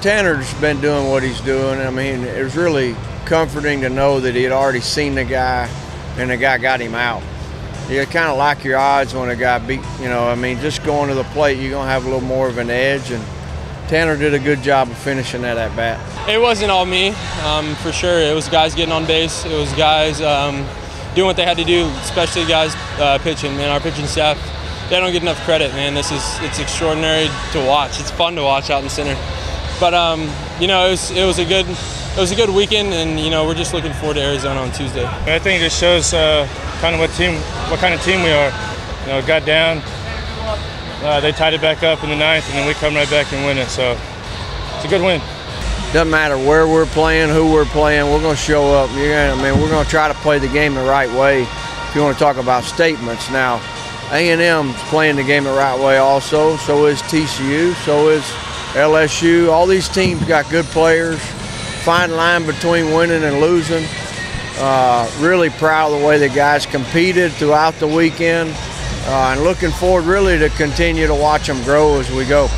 Tanner's been doing what he's doing. I mean, it was really comforting to know that he had already seen the guy and the guy got him out. You kind of like your odds when a guy beat, you know, I mean, just going to the plate, you're going to have a little more of an edge. And Tanner did a good job of finishing that at bat. It wasn't all me, um, for sure. It was guys getting on base. It was guys um, doing what they had to do, especially guys uh, pitching. Man, our pitching staff, they don't get enough credit, man. This is it's extraordinary to watch. It's fun to watch out in the center. But um, you know, it was it was a good it was a good weekend, and you know, we're just looking forward to Arizona on Tuesday. I think it just shows uh, kind of what team what kind of team we are. You know, got down. Uh, they tied it back up in the ninth, and then we come right back and win it. So it's a good win. Doesn't matter where we're playing, who we're playing, we're going to show up. You're gonna, I mean, we're going to try to play the game the right way. If you want to talk about statements now, A&M's playing the game the right way also. So is TCU. So is LSU. All these teams got good players. Fine line between winning and losing. Uh, really proud of the way the guys competed throughout the weekend. Uh, and looking forward really to continue to watch them grow as we go.